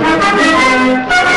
Música